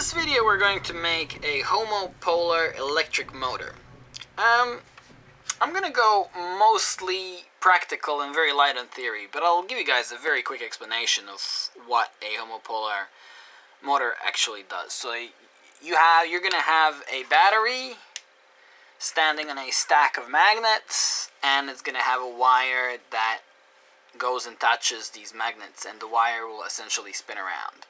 this video we're going to make a homopolar electric motor. Um, I'm gonna go mostly practical and very light on theory, but I'll give you guys a very quick explanation of what a homopolar motor actually does. So you have, you're gonna have a battery standing on a stack of magnets, and it's gonna have a wire that goes and touches these magnets, and the wire will essentially spin around.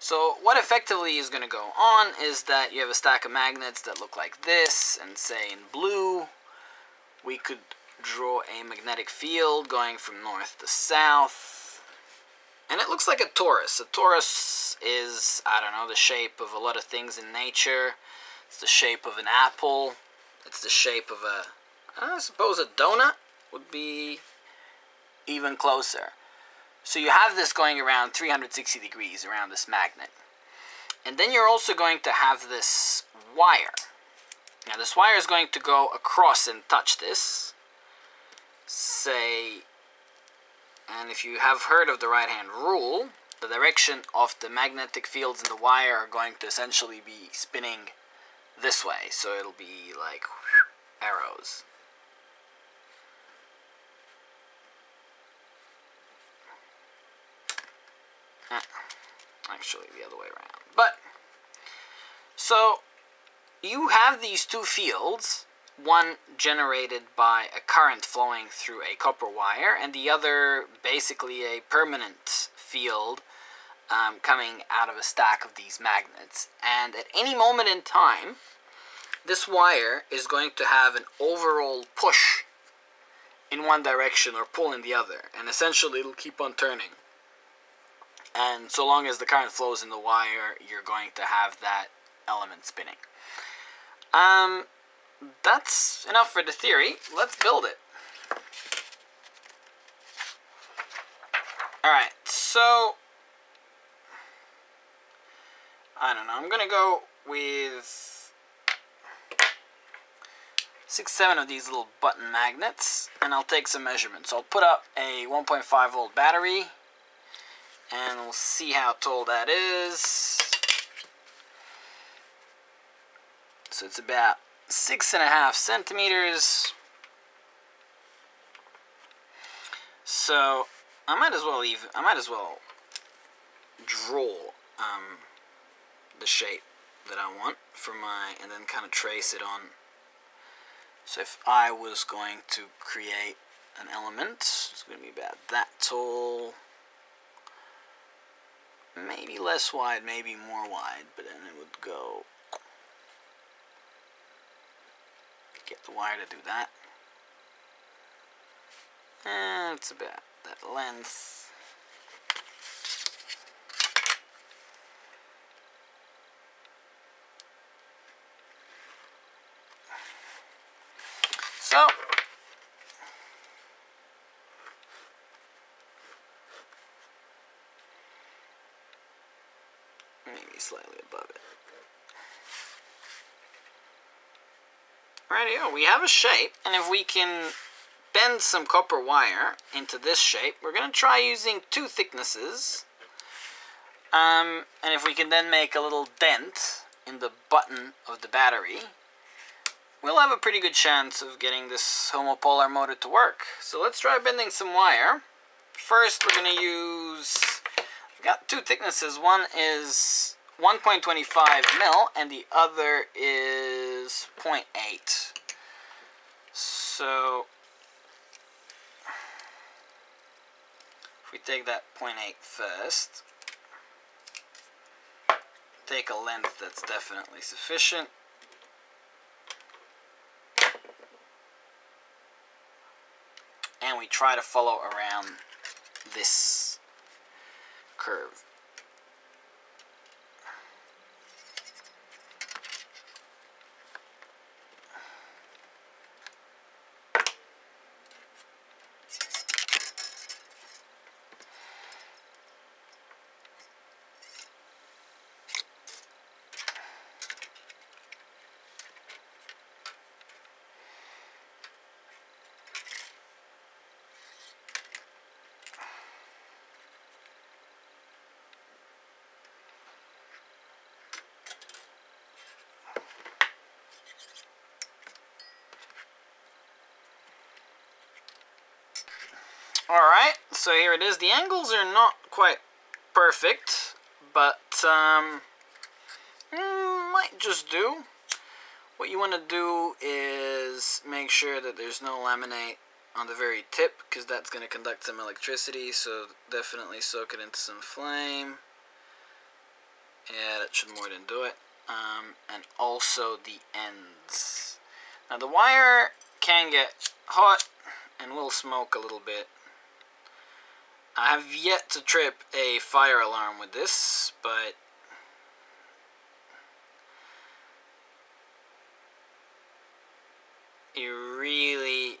So what effectively is going to go on is that you have a stack of magnets that look like this, and say in blue, we could draw a magnetic field going from north to south. And it looks like a torus. A torus is, I don't know, the shape of a lot of things in nature. It's the shape of an apple. It's the shape of a, I suppose a donut would be even closer. So you have this going around 360 degrees around this magnet. And then you're also going to have this wire. Now this wire is going to go across and touch this. Say, and if you have heard of the right hand rule, the direction of the magnetic fields in the wire are going to essentially be spinning this way. So it'll be like arrows. Actually, the other way around. But, so, you have these two fields, one generated by a current flowing through a copper wire, and the other basically a permanent field um, coming out of a stack of these magnets. And at any moment in time, this wire is going to have an overall push in one direction or pull in the other, and essentially it'll keep on turning. And so long as the current flows in the wire, you're going to have that element spinning. Um, that's enough for the theory. Let's build it. Alright, so... I don't know, I'm gonna go with six, seven of these little button magnets, and I'll take some measurements. I'll put up a 1.5 volt battery, and we'll see how tall that is. So it's about six and a half centimeters. So I might as well even I might as well draw um, the shape that I want for my and then kind of trace it on. So if I was going to create an element, it's going to be about that tall maybe less wide, maybe more wide, but then it would go. Get the wire to do that. And it's about that length. So, maybe slightly above it. Rightio, we have a shape, and if we can bend some copper wire into this shape, we're going to try using two thicknesses. Um, and if we can then make a little dent in the button of the battery, we'll have a pretty good chance of getting this homopolar motor to work. So let's try bending some wire. First, we're going to use I've got two thicknesses. One is 1.25 mil and the other is 0.8. So if we take that 0.8 first, take a length that's definitely sufficient. And we try to follow around this curve. Alright, so here it is. The angles are not quite perfect, but um, mm, might just do. What you want to do is make sure that there's no laminate on the very tip because that's going to conduct some electricity so definitely soak it into some flame yeah that should more than do it um, and also the ends now the wire can get hot and will smoke a little bit I have yet to trip a fire alarm with this but you really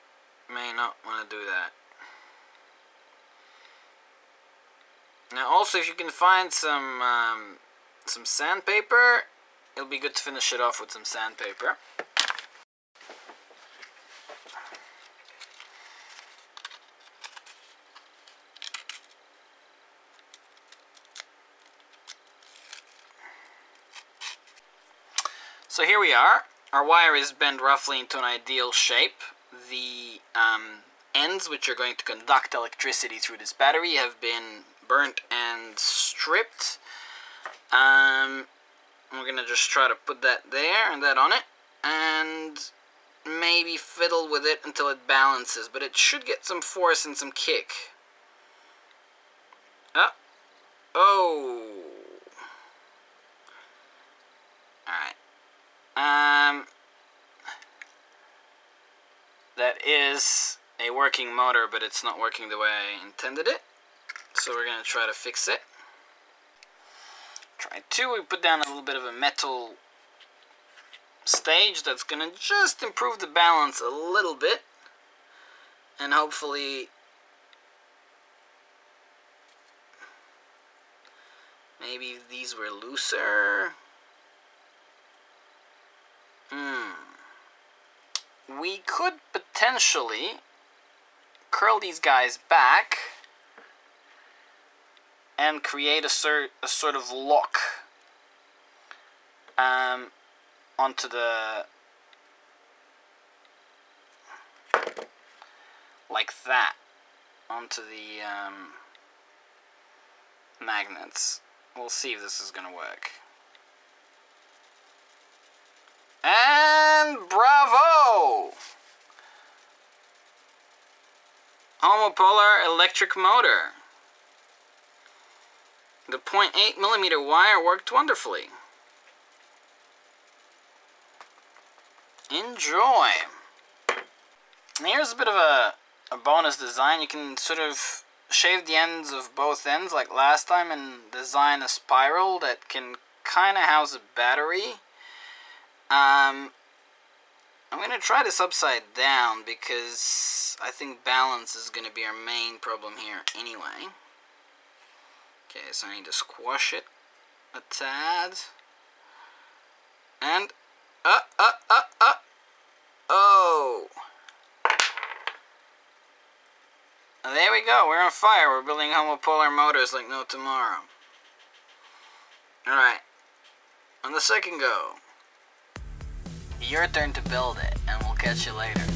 may not want to do that. Now also if you can find some um, some sandpaper, it'll be good to finish it off with some sandpaper. So here we are. Our wire is bent roughly into an ideal shape the um, ends which are going to conduct electricity through this battery have been burnt and stripped. Um, we're going to just try to put that there and that on it and maybe fiddle with it until it balances, but it should get some force and some kick. Oh. Oh. Alright. Um, that is a working motor, but it's not working the way I intended it. So we're going to try to fix it. Try two, we put down a little bit of a metal stage that's going to just improve the balance a little bit. And hopefully maybe these were looser. We could potentially curl these guys back and create a, sort a sort of lock um, onto the like that onto the um, magnets. We'll see if this is going to work. And bravo! Homopolar electric motor. The 0.8 millimeter wire worked wonderfully. Enjoy. here's a bit of a, a bonus design. You can sort of shave the ends of both ends like last time and design a spiral that can kind of house a battery. Um, I'm going to try this upside down because I think balance is going to be our main problem here anyway. Okay, so I need to squash it a tad. And, uh, uh, uh, uh, oh. There we go, we're on fire. We're building homopolar motors like no tomorrow. Alright, on the second go. Your turn to build it, and we'll catch you later.